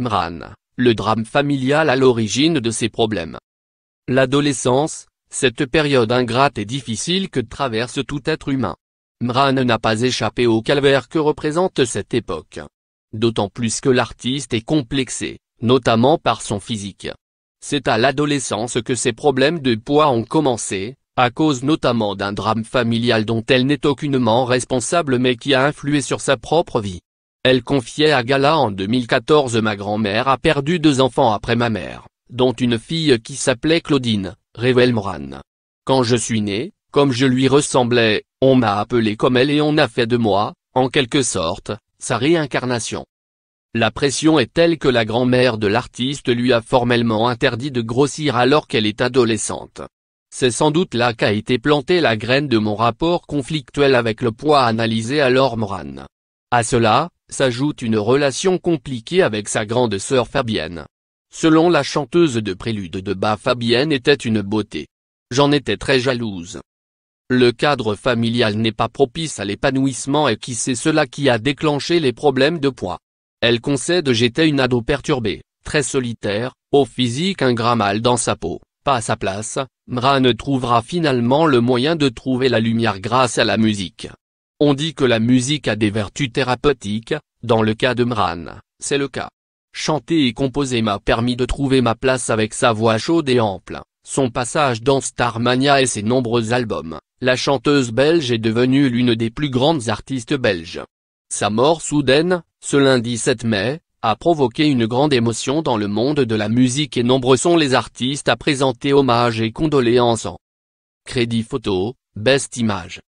Mran, le drame familial à l'origine de ses problèmes. L'adolescence, cette période ingrate et difficile que traverse tout être humain. Mran n'a pas échappé au calvaire que représente cette époque. D'autant plus que l'artiste est complexé, notamment par son physique. C'est à l'adolescence que ses problèmes de poids ont commencé, à cause notamment d'un drame familial dont elle n'est aucunement responsable mais qui a influé sur sa propre vie. Elle confiait à Gala en 2014 Ma grand-mère a perdu deux enfants après ma mère, dont une fille qui s'appelait Claudine, révèle Moran. Quand je suis né, comme je lui ressemblais, on m'a appelé comme elle et on a fait de moi, en quelque sorte, sa réincarnation. La pression est telle que la grand-mère de l'artiste lui a formellement interdit de grossir alors qu'elle est adolescente. C'est sans doute là qu'a été plantée la graine de mon rapport conflictuel avec le poids analysé alors Moran. À cela, s'ajoute une relation compliquée avec sa grande sœur Fabienne. Selon la chanteuse de prélude de bas Fabienne était une beauté. J'en étais très jalouse. Le cadre familial n'est pas propice à l'épanouissement et qui c'est cela qui a déclenché les problèmes de poids. Elle concède j'étais une ado perturbée, très solitaire, au physique un grain mal dans sa peau, pas à sa place, Mran trouvera finalement le moyen de trouver la lumière grâce à la musique. On dit que la musique a des vertus thérapeutiques, dans le cas de Mran, c'est le cas. Chanter et composer m'a permis de trouver ma place avec sa voix chaude et ample, son passage dans Starmania et ses nombreux albums, la chanteuse belge est devenue l'une des plus grandes artistes belges. Sa mort soudaine, ce lundi 7 mai, a provoqué une grande émotion dans le monde de la musique et nombreux sont les artistes à présenter hommage et condoléances en crédit photo, best image.